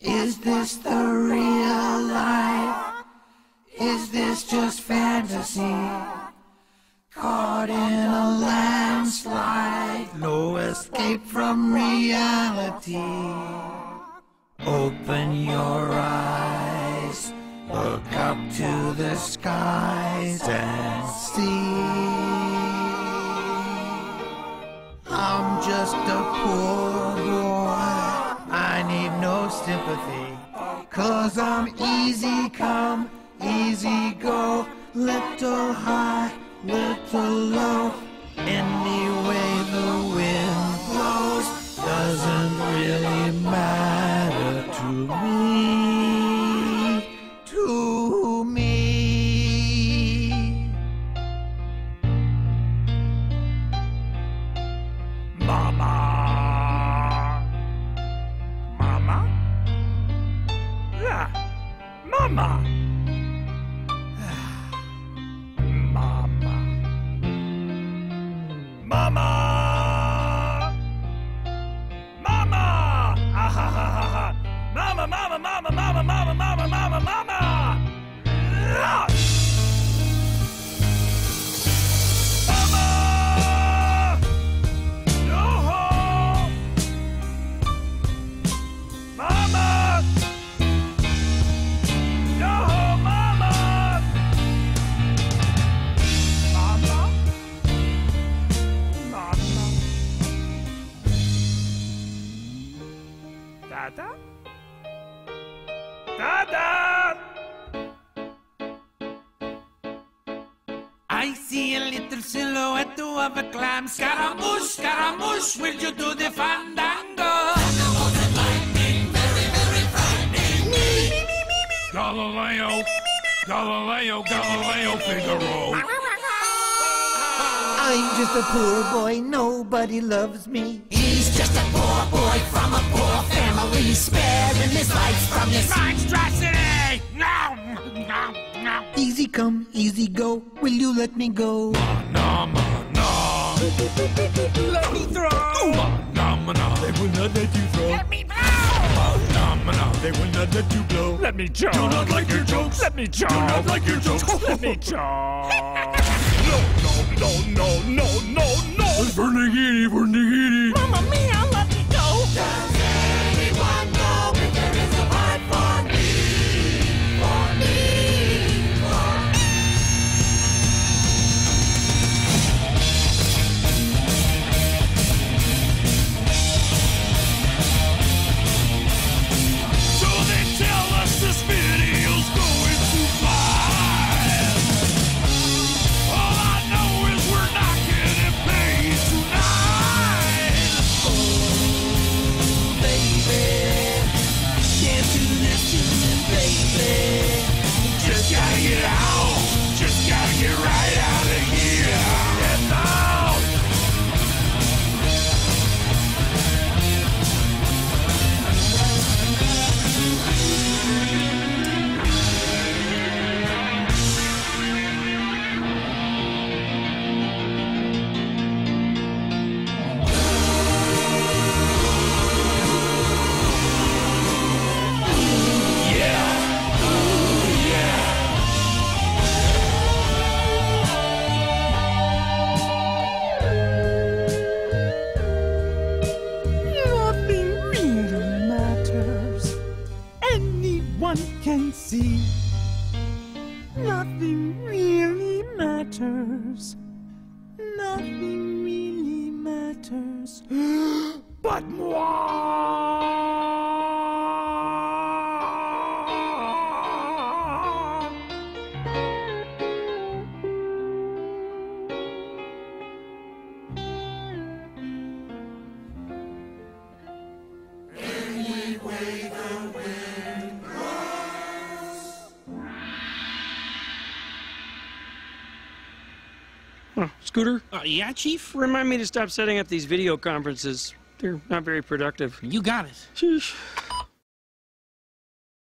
Is this the real life? Is this just fantasy? Caught in a landslide, no escape from reality. Open your eyes, look up to the skies and see. I'm just a poor sympathy. Cause I'm easy come, easy go. Little high, little low. Any way the wind blows doesn't really matter to me. Mama. Dada? Dada! I see a little silhouette of a clam. Scaramouche, Scaramouche, will you do the fandango? Galileo! Galileo, Galileo, Figaro! I'm just a poor boy, nobody loves me. He's just a poor boy from a poor family, sparing his life from this Monstrosity! No! No! No! Easy come, easy go, will you let me go? No, no, no! Let me throw! No, no, no! They will not let you throw! Let me blow! No, no, no! They will not let you blow! Let me choke! Do not like your jokes! Let me choke! Do not like your jokes! Let me choke! No, no, no, no, no, no, no! Vernigini, Vernigini! See. Nothing really matters. Nothing really matters. but moi. Scooter, Uh, yeah, Chief? remind me to stop setting up these video conferences. They're not very productive. You got it. Sheesh.